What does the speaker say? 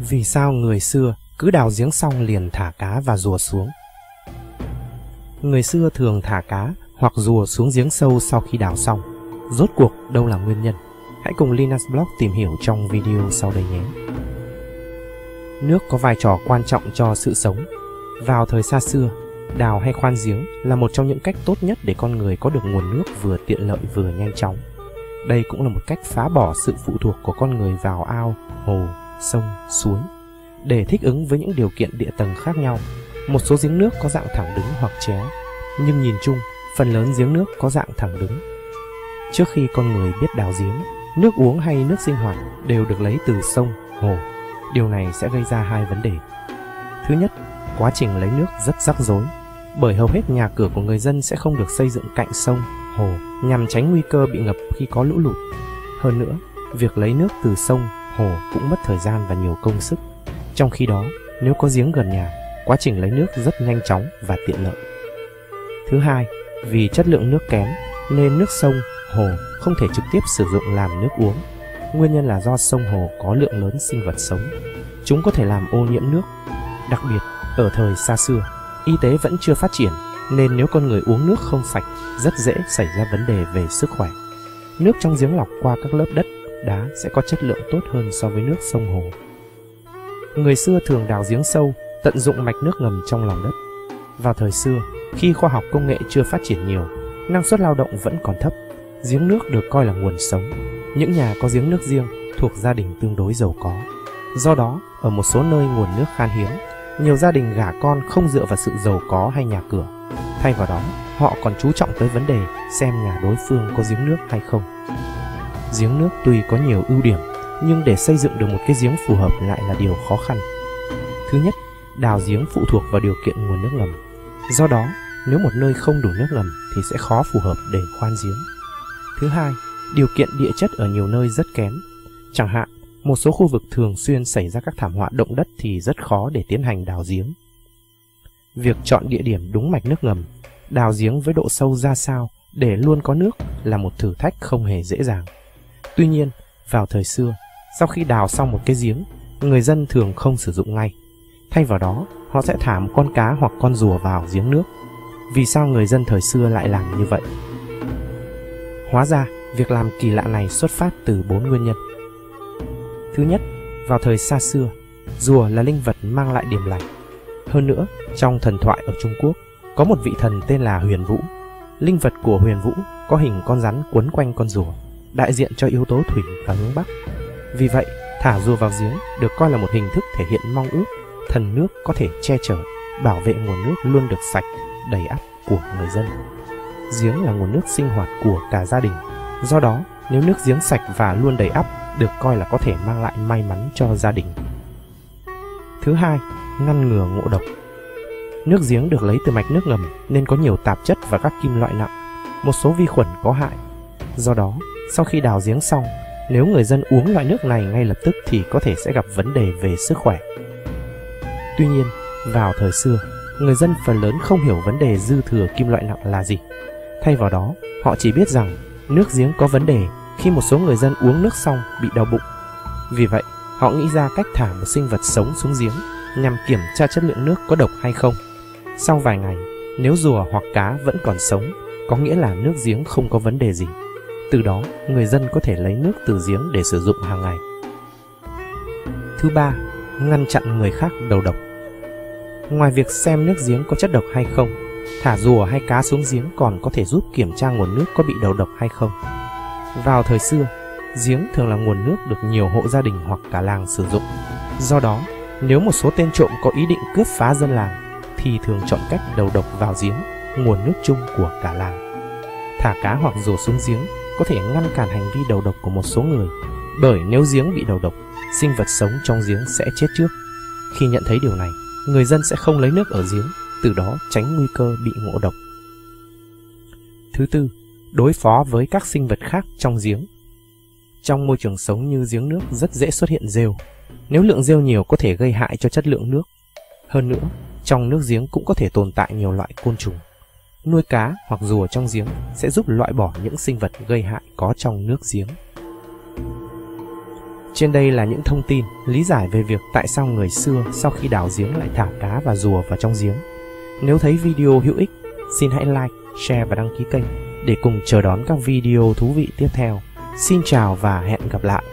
Vì sao người xưa cứ đào giếng xong liền thả cá và rùa xuống? Người xưa thường thả cá hoặc rùa xuống giếng sâu sau khi đào xong. Rốt cuộc đâu là nguyên nhân? Hãy cùng Linus Blog tìm hiểu trong video sau đây nhé. Nước có vai trò quan trọng cho sự sống. Vào thời xa xưa, đào hay khoan giếng là một trong những cách tốt nhất để con người có được nguồn nước vừa tiện lợi vừa nhanh chóng. Đây cũng là một cách phá bỏ sự phụ thuộc của con người vào ao, hồ, sông, suối. Để thích ứng với những điều kiện địa tầng khác nhau, một số giếng nước có dạng thẳng đứng hoặc chéo, nhưng nhìn chung, phần lớn giếng nước có dạng thẳng đứng. Trước khi con người biết đào giếng, nước uống hay nước sinh hoạt đều được lấy từ sông, hồ. Điều này sẽ gây ra hai vấn đề. Thứ nhất, quá trình lấy nước rất rắc rối, bởi hầu hết nhà cửa của người dân sẽ không được xây dựng cạnh sông, hồ nhằm tránh nguy cơ bị ngập khi có lũ lụt. Hơn nữa, việc lấy nước từ sông, hồ cũng mất thời gian và nhiều công sức. Trong khi đó, nếu có giếng gần nhà, quá trình lấy nước rất nhanh chóng và tiện lợi. Thứ hai, vì chất lượng nước kém nên nước sông, hồ không thể trực tiếp sử dụng làm nước uống. Nguyên nhân là do sông hồ có lượng lớn sinh vật sống. Chúng có thể làm ô nhiễm nước. Đặc biệt, ở thời xa xưa, y tế vẫn chưa phát triển nên nếu con người uống nước không sạch, rất dễ xảy ra vấn đề về sức khỏe. Nước trong giếng lọc qua các lớp đất, đá sẽ có chất lượng tốt hơn so với nước sông hồ. Người xưa thường đào giếng sâu, tận dụng mạch nước ngầm trong lòng đất. Vào thời xưa, khi khoa học công nghệ chưa phát triển nhiều, năng suất lao động vẫn còn thấp, giếng nước được coi là nguồn sống. Những nhà có giếng nước riêng thuộc gia đình tương đối giàu có. Do đó, ở một số nơi nguồn nước khan hiếm, nhiều gia đình gả con không dựa vào sự giàu có hay nhà cửa. Thay vào đó, họ còn chú trọng tới vấn đề xem nhà đối phương có giếng nước hay không. Giếng nước tuy có nhiều ưu điểm, nhưng để xây dựng được một cái giếng phù hợp lại là điều khó khăn. Thứ nhất, đào giếng phụ thuộc vào điều kiện nguồn nước ngầm. Do đó, nếu một nơi không đủ nước ngầm thì sẽ khó phù hợp để khoan giếng. Thứ hai, điều kiện địa chất ở nhiều nơi rất kém. Chẳng hạn, một số khu vực thường xuyên xảy ra các thảm họa động đất thì rất khó để tiến hành đào giếng. Việc chọn địa điểm đúng mạch nước ngầm, đào giếng với độ sâu ra sao để luôn có nước là một thử thách không hề dễ dàng. Tuy nhiên, vào thời xưa, sau khi đào xong một cái giếng, người dân thường không sử dụng ngay. Thay vào đó, họ sẽ thả một con cá hoặc con rùa vào giếng nước. Vì sao người dân thời xưa lại làm như vậy? Hóa ra, việc làm kỳ lạ này xuất phát từ bốn nguyên nhân. Thứ nhất, vào thời xa xưa, rùa là linh vật mang lại điểm lành. Hơn nữa, trong thần thoại ở Trung Quốc, có một vị thần tên là Huyền Vũ. Linh vật của Huyền Vũ có hình con rắn quấn quanh con rùa, đại diện cho yếu tố thủy và hướng Bắc. Vì vậy, thả rùa vào giếng được coi là một hình thức thể hiện mong ước thần nước có thể che chở, bảo vệ nguồn nước luôn được sạch, đầy ắp của người dân. Giếng là nguồn nước sinh hoạt của cả gia đình. Do đó, nếu nước giếng sạch và luôn đầy ắp được coi là có thể mang lại may mắn cho gia đình. Thứ hai, ngăn ngừa ngộ độc. Nước giếng được lấy từ mạch nước ngầm nên có nhiều tạp chất và các kim loại nặng, một số vi khuẩn có hại. Do đó, sau khi đào giếng xong, nếu người dân uống loại nước này ngay lập tức thì có thể sẽ gặp vấn đề về sức khỏe. Tuy nhiên, vào thời xưa, người dân phần lớn không hiểu vấn đề dư thừa kim loại nặng là gì. Thay vào đó, họ chỉ biết rằng nước giếng có vấn đề khi một số người dân uống nước xong bị đau bụng. Vì vậy, họ nghĩ ra cách thả một sinh vật sống xuống giếng nhằm kiểm tra chất lượng nước có độc hay không. Sau vài ngày, nếu rùa hoặc cá vẫn còn sống, có nghĩa là nước giếng không có vấn đề gì. Từ đó, người dân có thể lấy nước từ giếng để sử dụng hàng ngày. Thứ ba, ngăn chặn người khác đầu độc. Ngoài việc xem nước giếng có chất độc hay không, thả rùa hay cá xuống giếng còn có thể giúp kiểm tra nguồn nước có bị đầu độc hay không. Vào thời xưa, giếng thường là nguồn nước được nhiều hộ gia đình hoặc cả làng sử dụng. Do đó, nếu một số tên trộm có ý định cướp phá dân làng, thì thường chọn cách đầu độc vào giếng, nguồn nước chung của cả làng. Thả cá hoặc rùa xuống giếng có thể ngăn cản hành vi đầu độc của một số người, bởi nếu giếng bị đầu độc, sinh vật sống trong giếng sẽ chết trước. Khi nhận thấy điều này, người dân sẽ không lấy nước ở giếng, từ đó tránh nguy cơ bị ngộ độc. Thứ tư, đối phó với các sinh vật khác trong giếng. Trong môi trường sống như giếng nước rất dễ xuất hiện rêu. Nếu lượng rêu nhiều có thể gây hại cho chất lượng nước. Hơn nữa, trong nước giếng cũng có thể tồn tại nhiều loại côn trùng. Nuôi cá hoặc rùa trong giếng sẽ giúp loại bỏ những sinh vật gây hại có trong nước giếng. Trên đây là những thông tin lý giải về việc tại sao người xưa sau khi đào giếng lại thả cá và rùa vào trong giếng. Nếu thấy video hữu ích, xin hãy like, share và đăng ký kênh để cùng chờ đón các video thú vị tiếp theo. Xin chào và hẹn gặp lại!